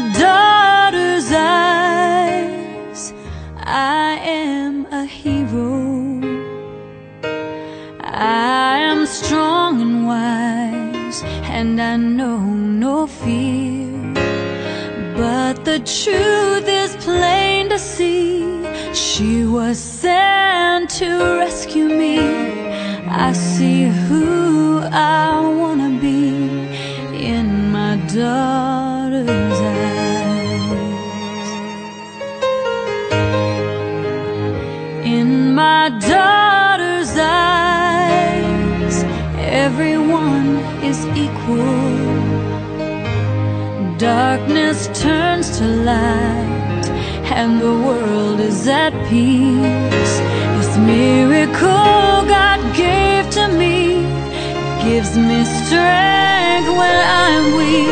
daughter's eyes, I am a hero. I am strong and wise, and I know no fear. But the truth is plain to see. She was sent to rescue me. I see who I wanna be in my daughter's is. Darkness turns to light, and the world is at peace. This miracle God gave to me gives me strength when I'm weak.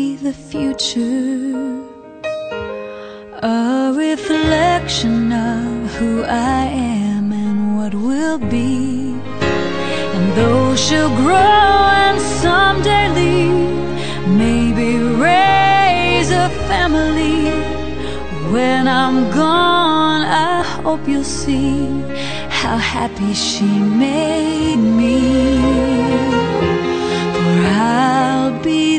The future. A reflection of who I am and what will be. And though she'll grow and someday leave, maybe raise a family. When I'm gone, I hope you'll see how happy she made me. For I'll be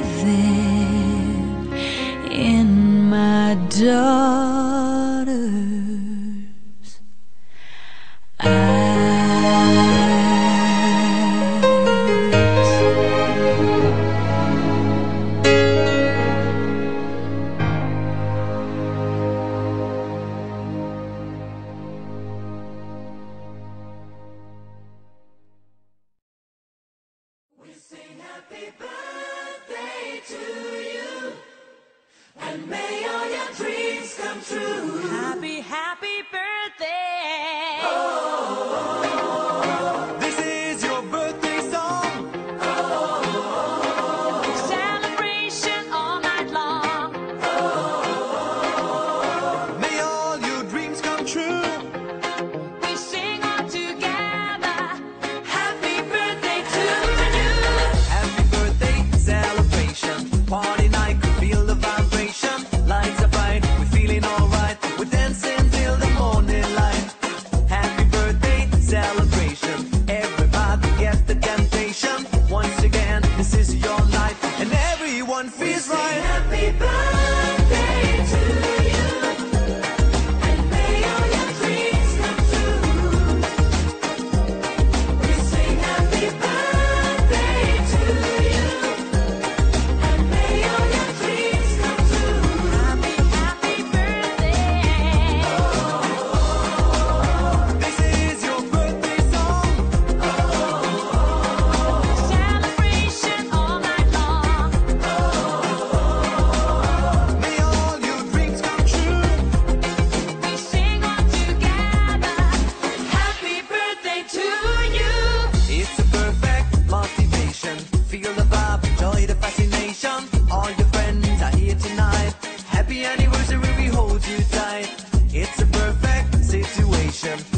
in my daughter's eyes. Happy birthday to you, and may all everyone feels right. Happy birthday. nation.